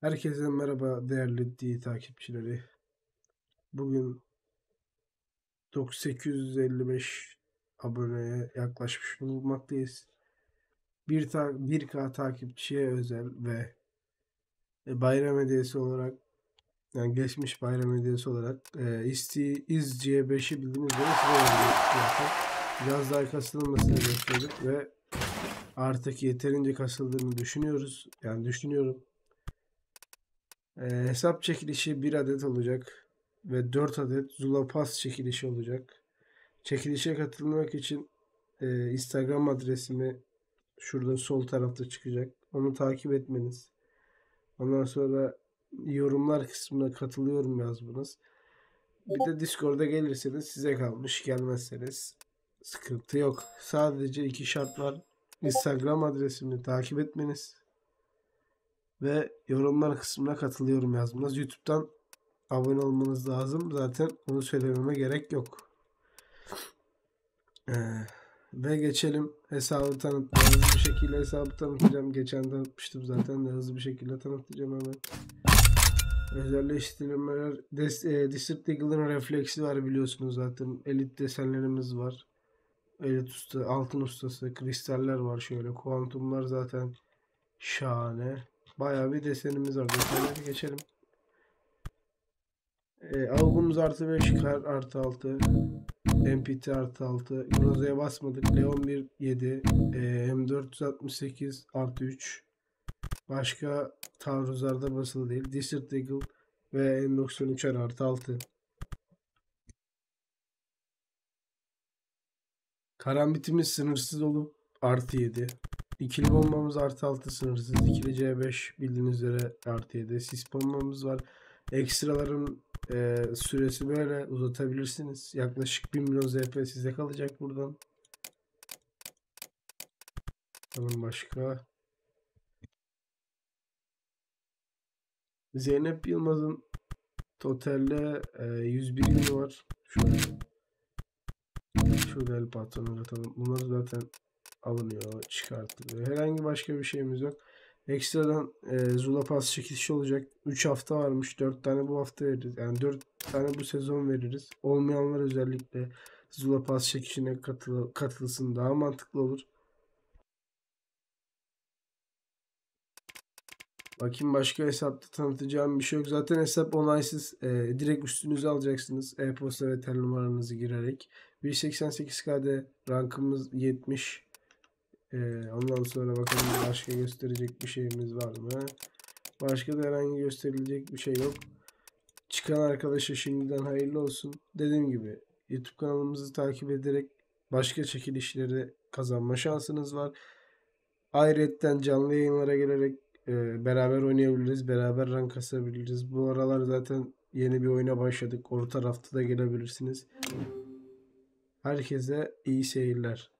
Herkese merhaba değerli D takipçileri. Bugün 9855 aboneye yaklaşmış bulunmaktayız. 1 ta 1K takipçiye özel ve e, bayram hediyesi olarak yani geçmiş bayram hediyesi olarak e, isti izciye 5'i bildiğiniz üzere size. Biraz daha kasılmasını bekliyorduk ve artık yeterince kasıldığını düşünüyoruz. Yani düşünüyorum. Ee, hesap çekilişi 1 adet olacak ve 4 adet Zula Pass çekilişi olacak. Çekilişe katılmak için e, Instagram adresimi şurada sol tarafta çıkacak. Onu takip etmeniz. Ondan sonra yorumlar kısmına katılıyorum yazmanız. Bir de Discord'a gelirseniz size kalmış. Gelmezseniz sıkıntı yok. Sadece iki şart var. Instagram adresimi takip etmeniz ve yorumlar kısmına katılıyorum yazmanız. YouTube'dan abone olmanız lazım. Zaten onu söylememe gerek yok. Ee, ve geçelim hesabı tanıtmaya. Hızlı bir şekilde hesabı tanıtacağım. Geçen tanıtmıştım zaten de hızlı bir şekilde tanıtacağım hemen. Özelleştirmeler Des, e, District Eagle'ın refleksi var biliyorsunuz zaten. Elit desenlerimiz var. Elit usta, altın ustası, kristaller var şöyle. Kuantumlar zaten şahane. Bayağı bir desenimiz var. Desenleri geçelim. E, avgumuz artı 5, kar artı 6. MPT artı 6. Grozo'ya basmadık. Leon 1 7. E, M468 artı 3. Başka taarruzlarda basılı değil. Desert Eagle ve M93 artı 6. Karambitimiz sınırsız olup artı 7. İkili bombamız artı 6 sınırsız. İkili C5 bildiğiniz üzere artı 7. Sis bombamız var. Ekstraların e, süresi böyle uzatabilirsiniz. Yaklaşık 1 milyon ZP size kalacak buradan. Bakalım başka. Zeynep Yılmaz'ın totalde e, 101 yılı var. Şöyle. Şurada el patronu atalım. Bunlar zaten alınıyor, çıkartılıyor. Herhangi başka bir şeyimiz yok. Ekstradan e, Zula Pass çekilişi olacak. 3 hafta varmış. 4 tane bu hafta veririz. Yani 4 tane bu sezon veririz. Olmayanlar özellikle Zula Pass çekilişine katıl katılsın daha mantıklı olur. Bakayım başka hesapta tanıtacağım bir şey yok. Zaten hesap onaysız. E, direkt üstünüze alacaksınız. E-posta ve tel numaranızı girerek. 1.88KD rankımız 70. Ee, ondan sonra bakalım başka gösterecek bir şeyimiz var mı? Başka da herhangi gösterilecek bir şey yok. Çıkan arkadaşa şimdiden hayırlı olsun. Dediğim gibi YouTube kanalımızı takip ederek başka çekilişleri kazanma şansınız var. Ayrıca canlı yayınlara gelerek e, beraber oynayabiliriz. Beraber rank kasabiliriz. Bu aralar zaten yeni bir oyuna başladık. Orta tarafta da gelebilirsiniz. Herkese iyi seyirler.